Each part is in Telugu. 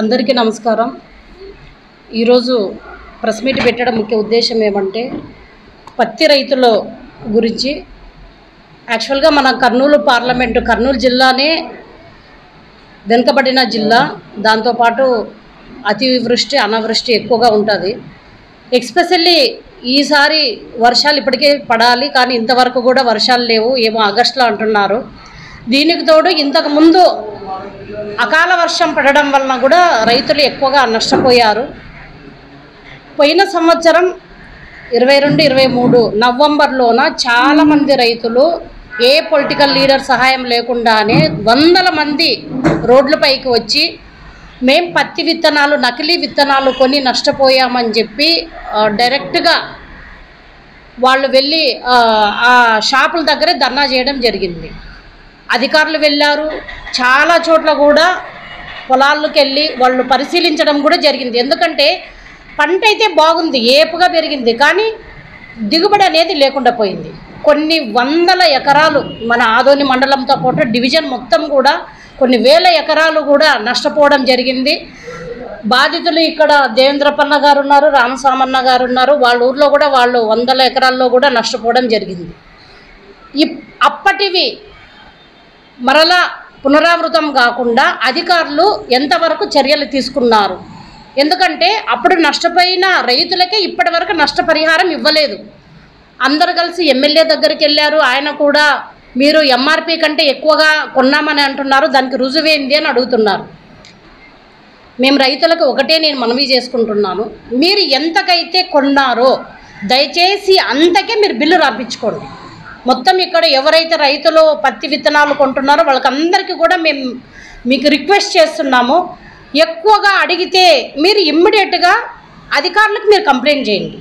అందరికీ నమస్కారం. ఈరోజు ప్రెస్ మీట్ పెట్టడం ముఖ్య ఉద్దేశం ఏమంటే పత్తి రైతుల గురించి. యాక్చువల్గా మన కర్నూలు పార్లమెంటు కర్నూలు జిల్లానే వెనుకబడిన జిల్లా. దాంతోపాటు అతివృష్టి అనావృష్టి ఎక్కువగా ఉంటుంది. ఎక్స్పెషల్లీ ఈసారి వర్షాలు ఇప్పటికే పడాలి కానీ ఇంతవరకు కూడా వర్షాలు లేవు. ఏమో ఆగస్టులో అంటున్నారు. దీనికి తోడు ఇంతకుముందు అకాల వర్షం పడడం వలన కూడా రైతులు ఎక్కువగా నష్టపోయారు. పోయిన సంవత్సరం ఇరవై రెండు ఇరవై మూడు నవంబర్లోన చాలామంది రైతులు ఏ పొలిటికల్ లీడర్ సహాయం లేకుండానే వందల మంది రోడ్లపైకి వచ్చి మేం పత్తి విత్తనాలు నకిలీ విత్తనాలు కొని నష్టపోయామని చెప్పి డైరెక్ట్గా వాళ్ళు వెళ్ళి ఆ, ఆ షాపుల దగ్గరే ధర్నా చేయడం జరిగింది. అధికారులు వెళ్ళారు. చాలా చోట్ల కూడా పొలాల్లోకి వెళ్ళి వాళ్ళు పరిశీలించడం కూడా జరిగింది. ఎందుకంటే పంట అయితే బాగుంది ఏపుగా పెరిగింది కానీ దిగుబడి అనేది లేకుండా పోయింది. కొన్ని వందల ఎకరాలు మన ఆదోని మండలంతో పాటు డివిజన్ మొత్తం కూడా కొన్ని వేల ఎకరాలు కూడా నష్టపోవడం జరిగింది. బాధితులు ఇక్కడ దేవేంద్రపన్న గారు ఉన్నారు రామసామన్న గారు ఉన్నారు. వాళ్ళ ఊర్లో కూడా వాళ్ళు వందల ఎకరాల్లో కూడా నష్టపోవడం జరిగింది. ఇప్ అప్పటివి మరలా పునరావృతం కాకుండా అధికారులు ఎంతవరకు చర్యలు తీసుకున్నారు? ఎందుకంటే అప్పుడు నష్టపోయిన రైతులకే ఇప్పటి వరకు నష్టపరిహారం ఇవ్వలేదు. అందరు కలిసి ఎమ్మెల్యే దగ్గరికి వెళ్ళారు. ఆయన కూడా మీరు ఎంఆర్పి కంటే ఎక్కువగా కొన్నామని అంటున్నారు. దానికి రుజువేంది అని అడుగుతున్నారు. మేము రైతులకు ఒకటే నేను మనవి చేసుకుంటున్నాను. మీరు ఎంతకైతే కొన్నారో దయచేసి అంతకే మీరు బిల్లు రాపించుకోండి. మొత్తం ఇక్కడ ఎవరైతే రైతులు పత్తి విత్తనాలు కొంటున్నారో వాళ్ళకందరికీ కూడా మేము మీకు రిక్వెస్ట్ చేస్తున్నాము. ఎక్కువగా అడిగితే మీరు ఇమ్మీడియట్గా అధికారులకు మీరు కంప్లైంట్ చేయండి.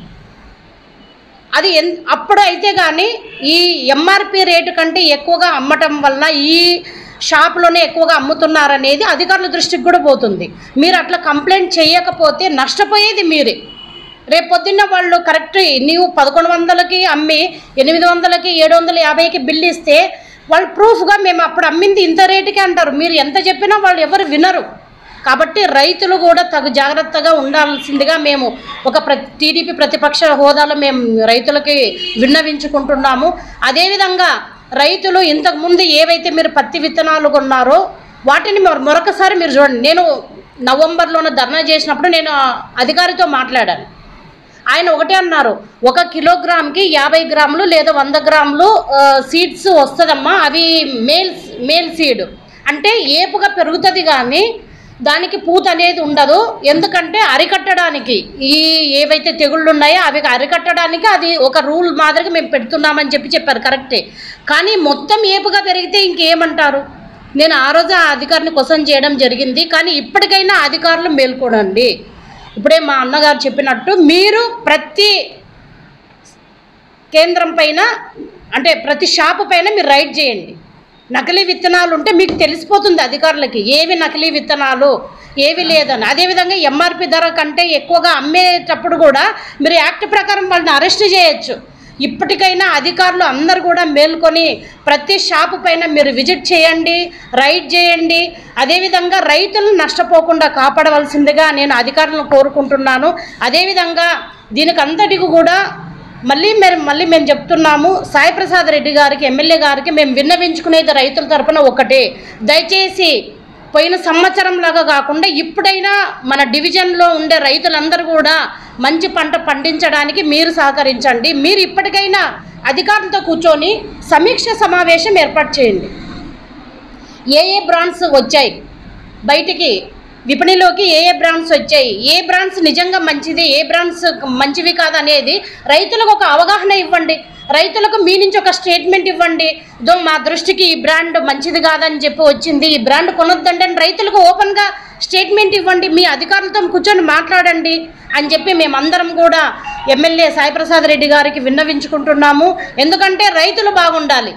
అది ఎన్ అప్పుడు అయితే కానీ ఈ ఎంఆర్పి రేటు కంటే ఎక్కువగా అమ్మటం వల్ల ఈ షాప్లోనే ఎక్కువగా అమ్ముతున్నారనేది అధికారుల దృష్టికి కూడా పోతుంది. మీరు అట్లా కంప్లైంట్ చేయకపోతే నష్టపోయేది మీరే. రేపు పొద్దున్న వాళ్ళు కరెక్ట్ నీవు పదకొండు వందలకి అమ్మి ఎనిమిది వందలకి ఏడు వందల యాభైకి బిల్లు ఇస్తే వాళ్ళు ప్రూఫ్గా మేము అప్పుడు అమ్మింది ఇంత రేటుకి అంటారు. మీరు ఎంత చెప్పినా వాళ్ళు ఎవరు వినరు. కాబట్టి రైతులు కూడా తగు జాగ్రత్తగా ఉండాల్సిందిగా మేము ఒక టీడీపీ ప్రతిపక్ష హోదాలో మేము రైతులకి విన్నవించుకుంటున్నాము. అదేవిధంగా రైతులు ఇంతకుముందు ఏవైతే మీరు పత్తి విత్తనాలు కొన్నారో వాటిని మరొకసారి మీరు చూడండి. నేను నవంబర్లోనే ధర్నా చేసినప్పుడు నేను అధికారితో మాట్లాడాను. ఆయన ఒకటే అన్నారు ఒక కిలోగ్రామ్కి యాభై గ్రాములు లేదా వంద గ్రాములు సీడ్స్ వస్తుందమ్మా అవి మేల్ మేల్ సీడ్. అంటే ఏపుగా పెరుగుతుంది కానీ దానికి పూత అనేది ఉండదు. ఎందుకంటే అరికట్టడానికి ఈ ఏవైతే తెగుళ్ళు ఉన్నాయో అవి అరికట్టడానికి అది ఒక రూల్ మాదిరిగా మేము పెడుతున్నామని చెప్పి చెప్పారు కరెక్టే. కానీ మొత్తం ఏపుగా పెరిగితే ఇంకేమంటారు? నేను ఆ రోజు ఆ అధికారిని క్వశ్చన్ చేయడం జరిగింది. కానీ ఇప్పటికైనా అధికారులు మేల్కోనండి. ఇప్పుడే మా అన్నగారు చెప్పినట్టు మీరు ప్రతి కేంద్రం పైన అంటే ప్రతి షాపు పైన మీరు రైడ్ చేయండి. నకిలీ విత్తనాలు ఉంటే మీకు తెలిసిపోతుంది అధికారులకి ఏవి నకిలీ విత్తనాలు ఏవి లేదని. అదేవిధంగా ఎంఆర్పి ధర కంటే ఎక్కువగా అమ్మేటప్పుడు కూడా మీరు యాక్ట్ ప్రకారం వాళ్ళని అరెస్ట్ చేయొచ్చు. ఇప్పటికైనా అధికారులు అందరు కూడా మేల్కొని ప్రతి షాపు పైన మీరు విజిట్ చేయండి రైడ్ చేయండి. అదేవిధంగా రైతులను నష్టపోకుండా కాపాడవలసిందిగా నేను అధికారులను కోరుకుంటున్నాను. అదేవిధంగా దీనికి అంతటికి కూడా మళ్ళీ మేము మళ్ళీ మేము చెప్తున్నాము. సాయిప్రసాద్ రెడ్డి గారికి ఎమ్మెల్యే గారికి మేము విన్నవించుకునేది రైతుల తరపున ఒకటే. దయచేసి పోయిన సంవత్సరం లాగా కాకుండా ఇప్పుడైనా మన డివిజన్లో ఉండే రైతులందరూ కూడా మంచి పంట పండించడానికి మీరు సహకరించండి. మీరు ఇప్పటికైనా అధికారులతో కూర్చొని సమీక్ష సమావేశం ఏర్పాటు చేయండి. ఏ ఏ బ్రాండ్స్ వచ్చాయి? బయటికి విపణిలోకి ఏ ఏ బ్రాండ్స్ వచ్చాయి? ఏ బ్రాండ్స్ నిజంగా మంచిది? ఏ బ్రాండ్స్ మంచివి కాదనేది రైతులకు ఒక అవగాహన ఇవ్వండి. రైతులకు మీ నుంచి ఒక స్టేట్మెంట్ ఇవ్వండి. ఇదో మా దృష్టికి ఈ బ్రాండ్ మంచిది కాదని చెప్పి వచ్చింది. ఈ బ్రాండ్ కొనొద్దండి అని రైతులకు ఓపెన్గా స్టేట్మెంట్ ఇవ్వండి. మీ అధికారులతో కూర్చొని మాట్లాడండి అని చెప్పి మేమందరం కూడా ఎమ్మెల్యే సాయిప్రసాద్ రెడ్డి గారికి విన్నవించుకుంటున్నాము. ఎందుకంటే రైతులు బాగుండాలి.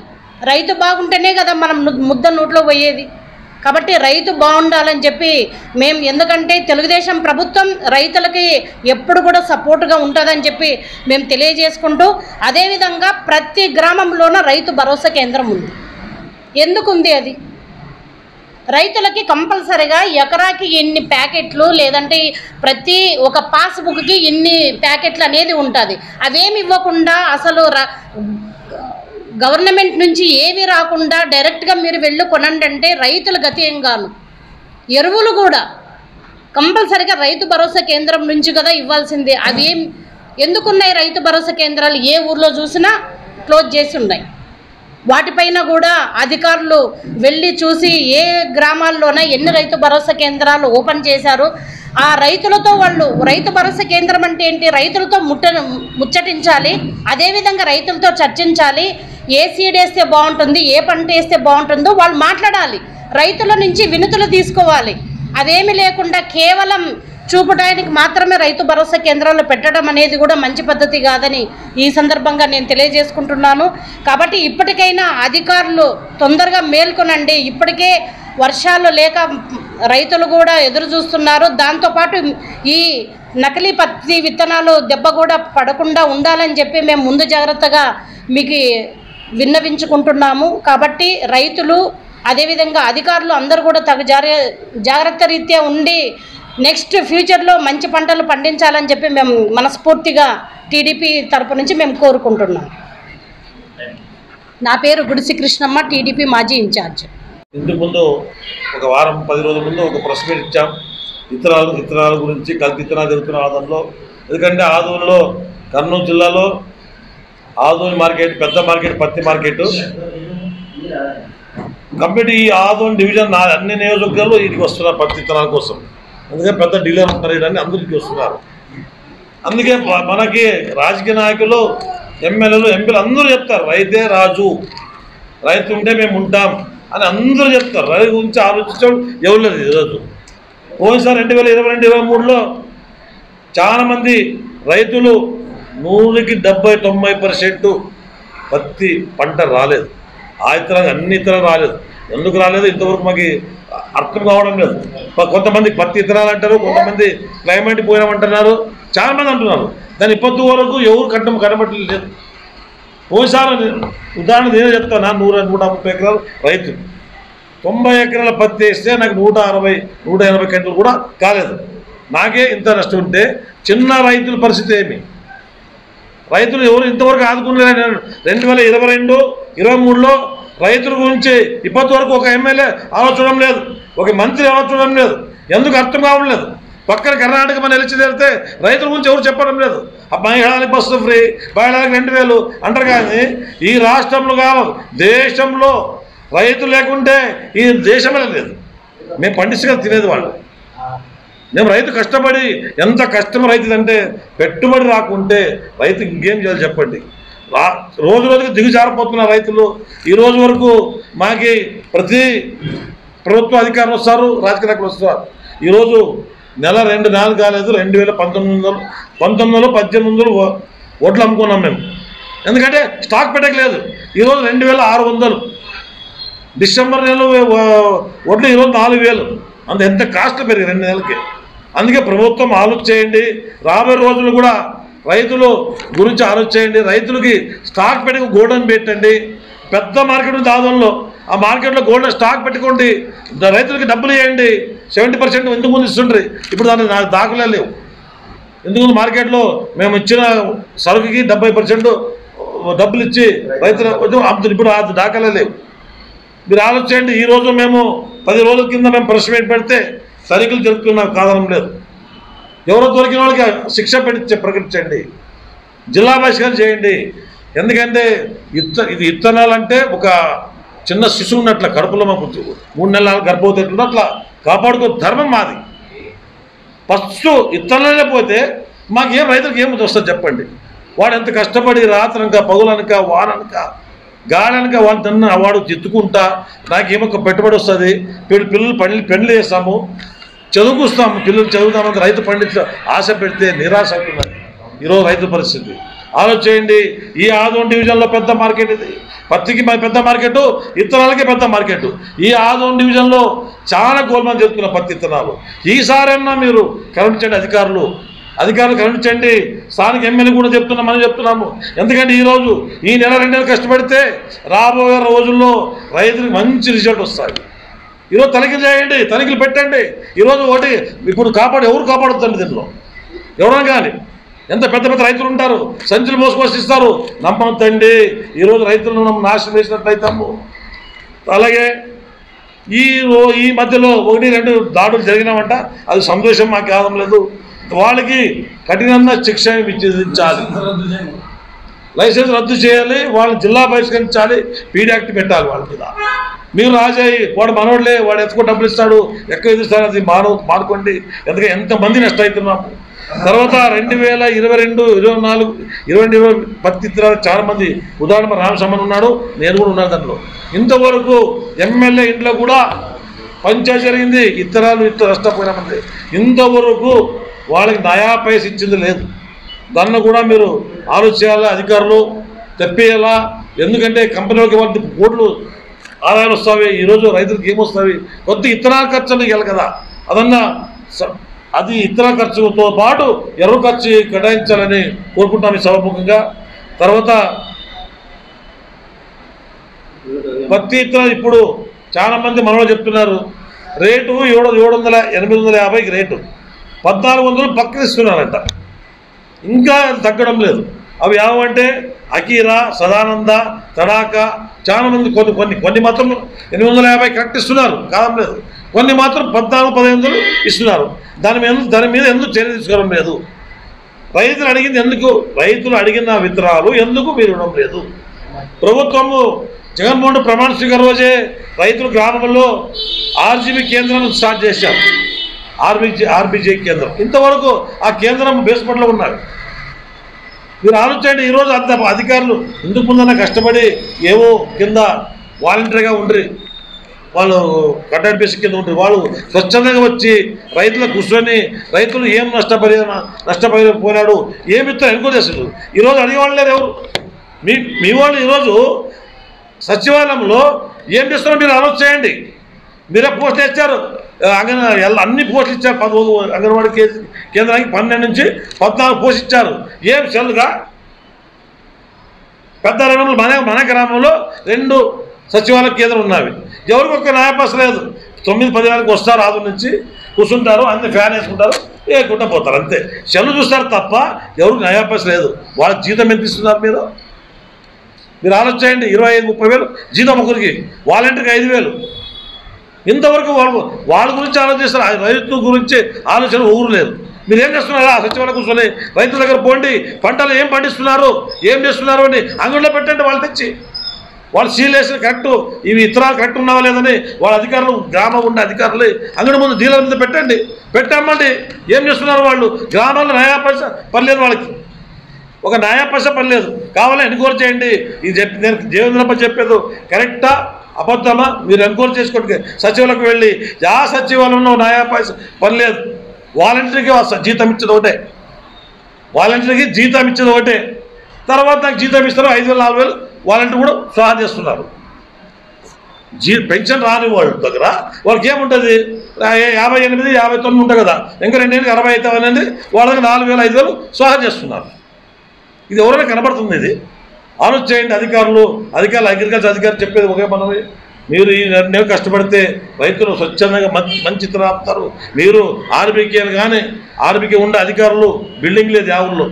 రైతు బాగుంటేనే కదా మనం ముద్ద నోట్లో పోయేది. కాబట్టి రైతు బాగుండాలని చెప్పి మేము ఎందుకంటే తెలుగుదేశం ప్రభుత్వం రైతులకి ఎప్పుడు కూడా సపోర్టుగా ఉంటుందని చెప్పి మేము తెలియజేసుకుంటూ అదేవిధంగా ప్రతి గ్రామంలోన రైతు భరోసా కేంద్రం ఉంది. ఎందుకు ఉంది అది? రైతులకి కంపల్సరిగా ఎకరాకి ఎన్ని ప్యాకెట్లు లేదంటే ప్రతి ఒక పాస్బుక్కి ఇన్ని ప్యాకెట్లు అనేది ఉంటుంది. అవేమి ఇవ్వకుండా అసలు ర- గవర్నమెంట్ నుంచి ఏవి రాకుండా డైరెక్ట్గా మీరు వెళ్ళి కొనండి అంటే రైతుల గతి ఏం గాను ఎరువులు కూడా కంపల్సరిగా రైతు భరోసా కేంద్రం నుంచి కదా ఇవ్వాల్సిందే. అవి ఏం ఎందుకున్నాయి రైతు భరోసా కేంద్రాలు? ఏ ఊర్లో చూసినా క్లోజ్ చేసి ఉన్నాయి. వాటిపైన కూడా అధికారులు వెళ్ళి చూసి ఏ గ్రామాల్లోన ఎన్ని రైతు భరోసా కేంద్రాలు ఓపెన్ చేశారు? ఆ రైతులతో వాళ్ళు రైతు భరోసా కేంద్రం అంటే ఏంటి? రైతులతో ముట్ట ముచ్చటించాలి. అదేవిధంగా రైతులతో చర్చించాలి. ఏ సీడ్ వేస్తే బాగుంటుంది ఏ పంట వేస్తే బాగుంటుందో వాళ్ళు మాట్లాడాలి. రైతుల నుంచి వినతులు తీసుకోవాలి. అదేమి లేకుండా కేవలం చూపడానికి మాత్రమే రైతు భరోసా కేంద్రాలు పెట్టడం అనేది కూడా మంచి పద్ధతి కాదని ఈ సందర్భంగా నేను తెలియజేసుకుంటున్నాను. కాబట్టి ఇప్పటికైనా అధికారులు తొందరగా మేల్కొనండి. ఇప్పటికే వర్షాలు లేక రైతులు కూడా ఎదురు చూస్తున్నారు. దాంతోపాటు ఈ నకిలీ పత్తి విత్తనాలు దెబ్బ కూడా పడకుండా ఉండాలని చెప్పి మేము ముందు జాగ్రత్తగా మీకు విన్నవించుకుంటున్నాము. కాబట్టి రైతులు అదేవిధంగా అధికారులు అందరూ కూడా తగు జాగ్రత్త రీత్యా ఉండి నెక్స్ట్ ఫ్యూచర్లో మంచి పంటలు పండించాలని చెప్పి మేము మనస్ఫూర్తిగా టీడీపీ తరపు నుంచి మేము కోరుకుంటున్నాం. నా పేరు గుడిసి కృష్ణమ్మ టీడీపీ మాజీ ఇన్ఛార్జ్. ఇంతకు ముందు ఒక వారం పది రోజుల ముందు ఒక ప్రెస్ మీట్ ఇచ్చాం. ఇతరాలు ఇతరాల గురించి కలిసి ఇతరాలు జరుగుతున్న ఆదంలో. ఎందుకంటే ఆదూరులో కర్నూలు జిల్లాలో ఆదోని మార్కెట్ పెద్ద మార్కెట్ పత్తి మార్కెట్. కంప్లీట్ ఈ ఆదోని డివిజన్ నా అన్ని నియోజకవర్గాల్లో వీటికి వస్తున్నారు పత్తి విత్తనాల కోసం. అందుకే పెద్ద డీలర్ ఉంటారు ఇవన్నీ అందరికీ వస్తున్నారు. అందుకే మనకి రాజకీయ నాయకులు ఎమ్మెల్యేలు ఎంపీలు అందరూ చెప్తారు రైతే రాజు. రైతు ఉంటే మేము ఉంటాం. అని అందరూ చెప్తారు. రైతు గురించి ఆలోచించడం ఎవరు లేదు ఈరోజు. పోయినసారి రెండు వేల ఇరవై రెండు ఇరవై మూడులో చాలామంది రైతులు నూరుకి డెబ్బై తొంభై పర్సెంట్ పత్తి పంట రాలేదు. ఆ ఇతర అన్ని ఇతర రాలేదు. ఎందుకు రాలేదు? ఇంతవరకు మాకు అర్థం కావడం లేదు. కొంతమంది పత్తి ఇతరాలు అంటారు కొంతమంది క్లైమేట్ పోయినామంటున్నారు. చాలామంది అంటున్నారు. దాని ఇప్పటి వరకు ఎవరు కట్టం కనబట్టలేదు ఓసారి ఉదాహరణ నేను చెప్తాను నూర నూట ముప్పై ఎకరాలు రైతు. తొంభై ఎకరాల పత్తి వేస్తే నాకు నూట అరవై నూట ఎనభై గంటలు కూడా కాలేదు. నాకే ఇంత నష్టం ఉంటే చిన్న రైతుల పరిస్థితి ఏమి? రైతులు ఎవరు ఇంతవరకు ఆదుకున్నారు రెండు వేల ఇరవై రెండు ఇరవై మూడులో రైతుల గురించి ఇప్పటి వరకు ఒక ఎమ్మెల్యే ఆలోచడం లేదు. ఒక మంత్రి ఆలోచడం లేదు. ఎందుకు అర్థం కావడం లేదు? పక్కన కర్ణాటక మన నిలిచి తెరితే రైతుల గురించి ఎవరు చెప్పడం లేదు. ఆ మహిళలకు బస్సు ఫ్రీ మహిళలకు రెండు వేలు అంటారు కానీ ఈ రాష్ట్రంలో కావాలి దేశంలో రైతు లేకుంటే ఈ దేశమే లేదు. మేము పండిస్తుగా తినేది వాళ్ళు. మేము రైతు కష్టపడి ఎంత కష్టం రైతుదంటే పెట్టుబడి రాకుంటే రైతు ఇంకేం చేయాలి చెప్పండి. రా రోజు రోజుకి దిగుజారిపోతున్న రైతులు. ఈ రోజు వరకు మాకి ప్రతి ప్రభుత్వ అధికారులు వస్తారు రాజకీయ నాయకులు వస్తారు. ఈరోజు నెల రెండు నెలలు కాలేదు రెండు వేల పంతొమ్మిది వందలు పంతొమ్మిది వందలు పద్దెనిమిది వందలు ఓట్లు అమ్ముకున్నాం మేము. ఎందుకంటే స్టాక్ పెట్టకలేదు ఈరోజు రెండు వేల ఆరు వందలు. డిసెంబర్ నెలలో ఒడ్లు వడ్లు ఈరోజు నాలుగు వేలు. అంత ఎంత కాస్ట్ పెరిగి రెండు నెలలకి? అందుకే ప్రభుత్వం ఆలోచన చేయండి. రాబోయే రోజులు కూడా రైతులు గురించి ఆలోచన చేయండి. రైతులకి స్టాక్ పెట్టి గోడౌన్ పెట్టండి. పెద్ద మార్కెట్ ఉంది ఆదంలో ఆ మార్కెట్లో గోల్డ్ స్టాక్ పెట్టుకోండి. రైతులకి డబ్బులు ఇవ్వండి. సెవెంటీ పర్సెంట్ ఎందుకు ముందు ఇస్తుండ్రి. ఇప్పుడు దాని నాకు దాఖలే లేవు. ఎందుకు మార్కెట్లో మేము ఇచ్చిన సరుకుకి డెబ్బై పర్సెంట్ డబ్బులు ఇచ్చి రైతులు అమ్ముతుంది ఇప్పుడు ఆ దాఖలే లేవు. మీరు ఆలోచించండి ఈ రోజు మేము పది రోజుల కింద మేము ప్రెస్ మీట్ పెడితే సరుకులు దొరుకుతున్న కారణం లేదు. ఎవరో దొరికిన వాళ్ళకి శిక్ష పెట్టి ప్రకటించండి. జిల్లా బహిష్కారం చేయండి. ఎందుకంటే ఇత్త ఇది ఇత్తనాలు అంటే ఒక చిన్న శిశువు ఉన్నట్ల కడుపులో మాకు మూడు నెలల గర్భవతి అట్లా కాపాడుకో ధర్మం మాది. ఫస్ట్ ఇత్తనాలే పోతే మాకేం రైతులకు ఏం వస్తుంది చెప్పండి. వాడు ఎంత కష్టపడి రాత్రనక పగులనక వాననక గాడనక వాడు తన వాడు ఎత్తుకుంటా నాకేమో పెట్టుబడి వస్తుంది. వీడు పిల్లలు పని పెళ్ళి చేస్తాము. చదువుకుస్తాము. పిల్లలు చదువుతామంటే రైతు పండించ ఆశ పెడితే నిరాశ అవుతున్నది ఈరోజు రైతు పరిస్థితి. ఆలోచించండి ఈ ఆదోన్ డివిజన్లో పెద్ద మార్కెట్ ఇది. పత్తికి పెద్ద మార్కెట్ ఇత్తనాలకి పెద్ద మార్కెట్. ఈ ఆదోన్ డివిజన్లో చాలా గోల్మాన్ చేసుకున్న పత్తి ఇత్తనాలు. ఈసారైనా మీరు కరుణించండి అధికారులు. అధికారులు కరుణించండి స్థానిక ఎమ్మెల్యే కూడా చెప్తున్నామని చెప్తున్నాము. ఎందుకంటే ఈరోజు ఈ నెల రెండు నెలలు కష్టపడితే రాబోయే రోజుల్లో రైతులకు మంచి రిజల్ట్ వస్తాయి. ఈరోజు తనిఖీలు చేయండి తనిఖీలు పెట్టండి. ఈరోజు ఒకటి ఇప్పుడు కాపాడు ఎవరు కాపాడుతుంది దీంట్లో? ఎవరైనా కానీ. ఎంత పెద్ద పెద్ద రైతులు ఉంటారు? సంచులు మోసుకొచ్చి ఇస్తారు. నమ్మొద్దండి ఈరోజు రైతులను మనం నాశనం చేసినట్లయితాము. అలాగే ఈ ఈ మధ్యలో ఒకటి రెండు దాడులు జరిగినామంట. అది సంతోషం మాకు కావడం లేదు. వాళ్ళకి కఠినంగా శిక్ష విధించాలి. లైసెన్స్ రద్దు చేయాలి. వాళ్ళని జిల్లా బహిష్కరించాలి. పీడీ యాక్ట్ పెట్టాలి వాళ్ళ మీద. మీరు రాజాయి వాడు మనోళ్ళే వాడు ఎత్తుకో డబ్బులు ఇస్తాడు. ఎక్కువ ఇస్తాడు అది మాను మానుకోండి ఎందుకంటే ఎంతమంది నష్టమవుతున్నాము తర్వాత రెండు వేల ఇరవై రెండు ఇరవై నాలుగు ఇరవై రెండు ఇరవై పత్తి ఇతరాలు చాలా మంది ఉదాహరణ రామశమ్మన్ రామసమ్మన్ ఉన్నాడు నేను కూడా ఉన్నాను దాంట్లో. ఇంతవరకు ఎమ్మెల్యే ఇంట్లో కూడా పంచాయతీ జరిగింది ఇతరాలు ఇతర నష్టపోయినామంది ఇంతవరకు వాళ్ళకి నయా పైస ఇచ్చింది లేదు. దాన్ని కూడా మీరు ఆలోచించాలా అధికారులు తెప్పేయాలా? ఎందుకంటే కంపెనీలకి వాళ్ళకి కోట్లు ఆదాయాలు వస్తాయి ఈరోజు రైతులకు ఏమొస్తాయి? కొద్ది ఇత్తనాల ఖర్చులు ఇవ్వాలి కదా. అదన్నా స- అది ఇతర ఖర్చుతో పాటు ఎర్ర ఖర్చు కేటాయించాలని కోరుకుంటాం ఈ సభముఖంగా. తర్వాత పత్తి ఇత్తనాలు ఇప్పుడు చాలా మంది మనలో చెప్తున్నారు. రేటు ఏడు ఏడు వందల ఎనిమిది వందల యాభైకి రేటు. పద్నాలుగు వందలు పక్కన ఇస్తున్నారంట ఇంకా తగ్గడం లేదు. అవి ఏమంటే అకీరా సదానంద తడాక చాలా మంది కొన్ని కొన్ని కొన్ని మాత్రం ఎనిమిది వందల యాభై కరెక్ట్ ఇస్తున్నారు. కాదం లేదు కొన్ని మాత్రం పద్నాలుగు పదిహేను ఇస్తున్నారు. దాని మీద దాని మీద ఎందుకు చర్య తీసుకోవడం లేదు? రైతులు అడిగింది ఎందుకు? రైతులు అడిగిన విత్తనాలు ఎందుకు మీరు ఇవ్వడం లేదు? ప్రభుత్వము జగన్మోహన్ ప్రమాణ స్వీకారం రోజే రైతులు గ్రామంలో ఆర్జీబీ కేంద్రం స్టార్ట్ చేశారు. ఆర్బీజీ ఆర్బీజీ కేంద్రం. ఇంతవరకు ఆ కేంద్రం బేస్మెంట్లో ఉన్నారు. మీరు ఆలోచించండి ఈరోజు అంత అధికారులు ఎందుకు ముందన్న కష్టపడి ఏవో కింద వాలంటరీగా ఉండ్రి. వాళ్ళు కట్టాపిసి కింద ఉంటారు వాళ్ళు స్వచ్ఛందంగా వచ్చి రైతులకు కూర్చొని రైతులు ఏం నష్టపరి నష్టపోయినాడు ఏమి ఇస్తారు ఎన్క్వైరీ చేస్తారు ఈరోజు అడిగేవాళ్ళు లేరు ఎవరు? మీ మీ వాళ్ళు ఈరోజు సచివాలయంలో ఏం చేస్తున్నారో మీరు ఆలోచన చేయండి. మీరే పోస్టులు ఇచ్చారు అంగన అన్ని పోస్టులు ఇచ్చారు. పదమూడు అంగన్వాడీ కేంద్రానికి పన్నెండు నుంచి పద్నాలుగు పోస్ట్ ఇచ్చారు. ఏం సెల్గా పెద్ద రంగంలో మన మన గ్రామంలో రెండు సచివాలయ కేంద్రం ఉన్నవి. ఎవరికి ఒక్క న్యాయపాస లేదు. తొమ్మిది పది వేలకు వస్తారు ఆదు నుంచి. కూర్చుంటారు అన్ని ఫ్యాన్ వేసుకుంటారు వేయకుండా పోతారు అంతే. సెల్లు చూస్తారు తప్ప ఎవరికి న్యాయపాస లేదు. వాళ్ళ జీతం ఎంత ఇస్తున్నారు మీరు? మీరు ఆలోచించండి ఇరవై ఐదు ముప్పై వేలు జీతం ఒకరికి వాలంటీర్కి ఐదు వేలు. ఇంతవరకు వాళ్ళు వాళ్ళ గురించి ఆలోచిస్తారు ఆ రైతు గురించి ఆలోచన ఊరు లేదు. మీరు ఏం చేస్తున్నారు? ఆ సచివాలయం కూర్చొని రైతుల దగ్గర పోండి పంటలు ఏం పండిస్తున్నారు ఏం చేస్తున్నారు అని అంగడిలో పెట్టండి వాళ్ళు తెచ్చి. వాళ్ళు సీల్ వేసిన కరెక్ట్ ఇవి ఇతరాలు కరెక్ట్ ఉన్నావా లేదని వాళ్ళ అధికారులు గ్రామం ఉండే అధికారులు అంగడి ముందు డీలర్ మీద పెట్టండి. పెట్టామండి ఏం చేస్తున్నారు వాళ్ళు? గ్రామాల్లో నయా పైస పర్లేదు వాళ్ళకి. ఒక న్యాయపశ పర్లేదు కావాలని ఎన్క్వైరీ చేయండి. ఇది చెప్పి నేను దేవేంద్రప్ప చెప్పేది కరెక్టా? అబద్ధమా? మీరు ఎన్క్వైరీ చేసుకోండి. సచివాలకు వెళ్ళి యా సచివాలయంలో న్యాయపశ పైస పర్లేదు వాలంటీర్కి జీతం ఇచ్చేది ఒకటే. వాలంటీర్కి జీతం ఇచ్చేది ఒకటే. తర్వాత నాకు జీతం ఇస్తారు ఐదు వేలు నాలుగు వేలు. వాళ్ళంటూ కూడా స్వాహా చేస్తున్నారు. జీ పెన్షన్ రాని వాళ్ళ దగ్గర వాళ్ళకి ఏముంటుంది? యాభై ఎనిమిది యాభై తొమ్మిది ఉంటుంది కదా. ఇంకా రెండేళ్ళకి అరవై అయితే అనేది వాళ్ళ దగ్గర నాలుగు వేల ఐదు వేలు సహాయం చేస్తున్నారు. ఇది ఎవరైనా కనబడుతుంది ఇది? ఆలోచన చేయండి అధికారులు. అధికారులు అగ్రికల్చర్ అధికారులు చెప్పేది ఒకే మనమే మీరు ఈ నిర్ణయం కష్టపడితే రైతులు స్వచ్ఛందంగా మంచి మంచి మీరు ఆర్బీకేలు కానీ ఆర్బీకే ఉండే అధికారులు బిల్డింగ్ లేదు యావుల్లో ఊర్లో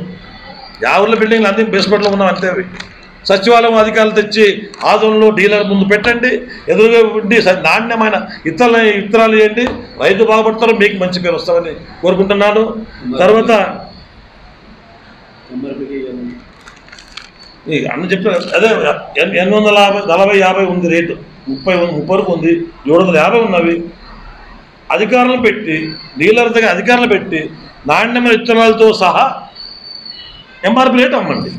యా బిల్డింగ్లు అన్ని బేస్మెంట్లో ఉన్నాం అంతే సచివాలయం అధికారులు తెచ్చి ఆదంలో డీలర్ ముందు పెట్టండి. ఎదురుగా ఉండి స- నాణ్యమైన ఇతర ఇత్తనాలు చేయండి రైతు బాగుపడతారు మీకు మంచి పేరు వస్తామని కోరుకుంటున్నాను. తర్వాత అన్న చెప్పారు అదే ఎన్- ఎనిమిది వందల యాభై నలభై యాభై ఉంది రేటు. ముప్పై ముప్పై వరకు ఉంది. ఏడు వందల యాభై ఉన్నవి. అధికారులను పెట్టి డీలర్ దగ్గర అధికారులు పెట్టి నాణ్యమైన విత్తనాలతో సహా ఎంఆర్పి రేట్ అమ్మండి.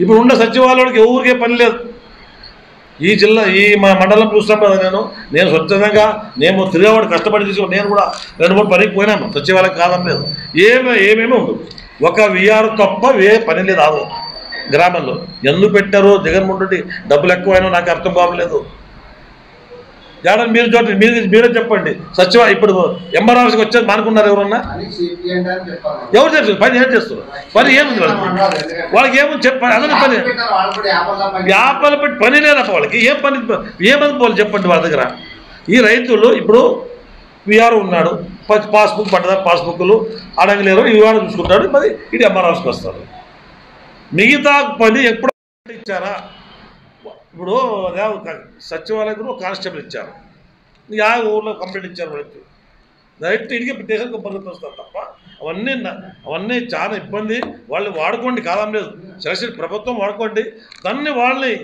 ఇప్పుడు ఉండే సచివాలయానికి ఎవరికే పని లేదు. ఈ జిల్లా ఈ మా మండలం చూస్తాం కదా నేను నేను స్వచ్ఛందంగా నేను తిరిగేవాడు కష్టపడి తీసుకుని నేను కూడా రెండు మూడు పనికి పోయినాను. సచివాలయం కాదని లేదు. ఏమే ఏమేమి ఉండదు ఒక విఆర్ తప్ప వే పని లేదు. ఆవు గ్రామంలో. ఎందుకు పెట్టారో? జగన్మోహన్ రెడ్డి డబ్బులు ఎక్కువైనా నాకు అర్థం కావట్లేదు. ఏడా మీరు చూడండి మీరు మీరే చెప్పండి. సచివ ఇప్పుడు ఎంఆర్ ఆఫీస్కి వచ్చేది మానుకున్నారు ఎవరన్నా? ఎవరు చేస్తారు పని ఏం చేస్తారు పని ఏముంది వాళ్ళకి? వాళ్ళకి ఏముంది చెప్పండి అదే పని. వ్యాపారాలు పెట్టి పని లేదా వాళ్ళకి. ఏం పని ఏమని పోవాలి చెప్పండి వాళ్ళ దగ్గర? ఈ రైతులు ఇప్పుడు విఆర్ ఉన్నాడు. ప- పాస్బుక్ పట్టదా పాస్బుక్లు అడగలేరు. విఆర్ చూసుకుంటాడు. మరి ఇది ఎంఆర్ఆర్స్కి వస్తారు మిగతా పని ఎప్పుడు ఇచ్చారా? ఇప్పుడు అదే ఒక సచివాలయంలో కానిస్టేబుల్ ఇచ్చారు. యా ఊర్లో కంప్లైంట్ ఇచ్చారు వాళ్ళకి. డైరెక్ట్ ఇంటికి దేశానికి పరిగెత్తి వస్తారు తప్ప అవన్నీ అవన్నీ చాలా ఇబ్బంది. వాళ్ళు వాడుకోండి కాలం లేదు సెలక్షన్ ప్రభుత్వం వాడుకోండి. దాన్ని వాళ్ళని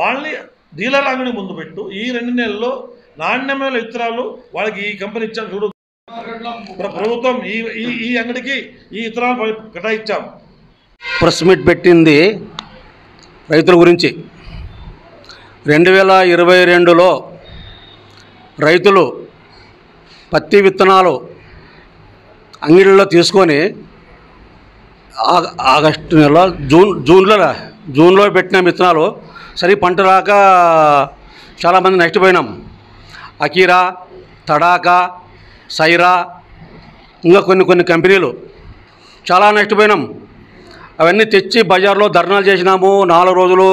వాళ్ళని డీలర్ అంగడి ముందు పెట్టు. ఈ రెండు నెలల్లో నాణ్యమైన విత్తనాలు వాళ్ళకి ఈ కంపెనీ ఇచ్చాం చూడు. ప్రభుత్వం ఈ ఈ ఈ అంగడికి ఈ విత్తనాలు కేటాయించాం. ప్రెస్ మీట్ పెట్టింది రైతుల గురించి. రెండు వేల ఇరవై రెండులో రైతులు పత్తి విత్తనాలు అంగిళ్ళలో తీసుకొని ఆగస్టు నెల జూన్ జూన్లో జూన్లో పెట్టిన విత్తనాలు సరి పంట రాక చాలామంది నష్టపోయినాం. అకీరా తడాకా సైరా ఇంకా కొన్ని కొన్ని కంపెనీలు చాలా నష్టపోయినాం. అవన్నీ తెచ్చి బజార్లో ధర్నాలు చేసినాము. నాలుగు రోజులు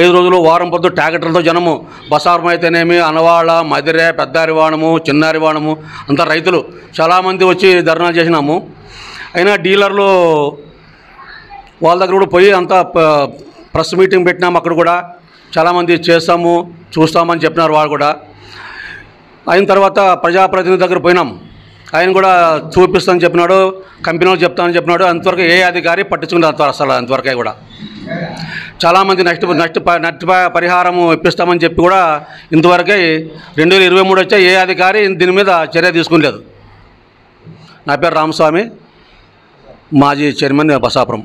ఐదు రోజులు వారం పొద్దు ట్రాక్టర్లతో జనము. బసారం అయితేనేమి అనవాళ్ళ మదిరే పెద్దారివాణము చిన్నారివాణము అంతా రైతులు. చాలామంది వచ్చి ధర్నాలు చేసినాము. అయినా డీలర్లు వాళ్ళ దగ్గర కూడా పోయి అంతా ప్రెస్ మీటింగ్ పెట్టినాము అక్కడ కూడా. చాలామంది చేస్తాము చూస్తామని చెప్పినారు వాళ్ళు కూడా. అయిన తర్వాత ప్రజాప్రతినిధి దగ్గర పోయినాం. ఆయన కూడా చూపిస్తానని చెప్పినాడు కంపెనీలో చెప్తానని చెప్పినాడు. అంతవరకు ఏ అధికారి పట్టించుకున్నారు అసలు అంతవరకే కూడా. చాలామంది నష్ట నష్ట నష్ట పరిహారం ఇప్పిస్తామని చెప్పి కూడా ఇంతవరకే రెండు వేల ఇరవై మూడు వచ్చే ఏ అధికారి దీని మీద చర్య తీసుకోలేదు. నా పేరు రామస్వామి మాజీ చైర్మన్ బసాపురం.